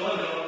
Philadelphia.